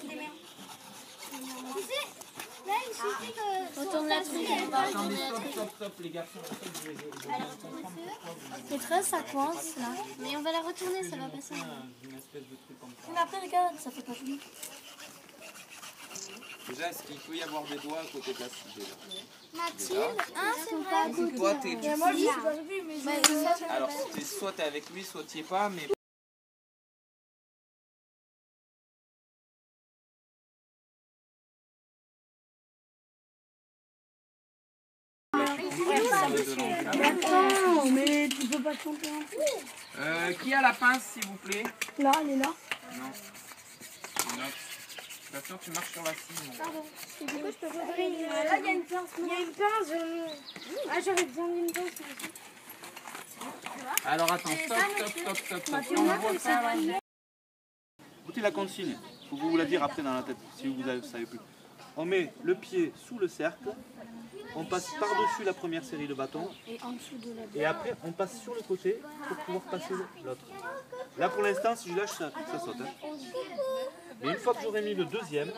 Tu sais, là, il suffit que. Retourne la truc. on va Attendez, retourner la stop, truc. stop, stop, les garçons. en fait, je vais- je vais comprendre pourquoi vous- Les tresses, ça coince là. Mais on va la retourner, ça va passer. Une espèce de truc comme ça. Mais après, regarde, ça fait pas joli. Déjà, est-ce qu'il peut y avoir des doigts à côté de la cible déjà Mathilde, hein, c'est vrai. Toi, t'es. Moi, je l'ai pas vu, mais je Alors, soit t'es avec lui, soit t'y es pas, mais. Attends, mais tu peux pas chanter un peu. Euh, qui a la pince, s'il vous plaît Là, elle est là. Non. Attention, tu marches sur la cible. mon gars. Là, il y a une pince. Il y a une pince. je- Ah, j'aurais besoin d'une pince. Alors, attends, stop, stop, stop, stop, stop. On voit pas. Écoutez la consigne, faut vous la dire après dans la tête si vous ne savez plus. On met le pied sous le cercle, on passe par-dessus la première série de bâtons et après on passe sur le côté pour pouvoir passer l'autre. Là pour l'instant, si je lâche, ça, ça saute. hein. Mais une fois que j'aurai mis le deuxième,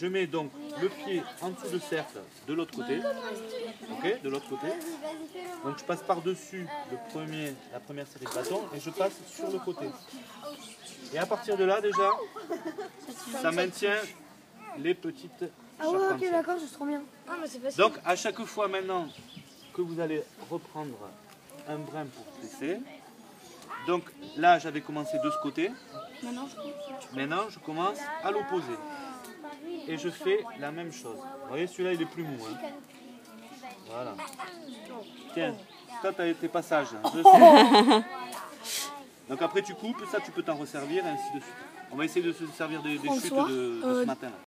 je mets donc le pied en dessous du cercle de l'autre côté. Ok, de l'autre côté. Donc je passe par-dessus premier, la première série de bâtons et je passe sur le côté. Et à partir de là déjà, ça maintient les petites Ah ouais, ok, d'accord, c'est trop bien. Ah, mais c'est facile. Donc à chaque fois maintenant que vous allez reprendre un brin pour plisser, donc là j'avais commencé de ce côté, maintenant je commence à l'opposé. Et je fais la même chose. Vous voyez celui-là il est plus mou. hein. Voilà. Tiens, toi tu as tes passages. hein, je sais. Donc après tu coupes, ça tu peux t'en resservir et ainsi de suite. On va essayer de se servir des, des chutes de, de ce matin. là.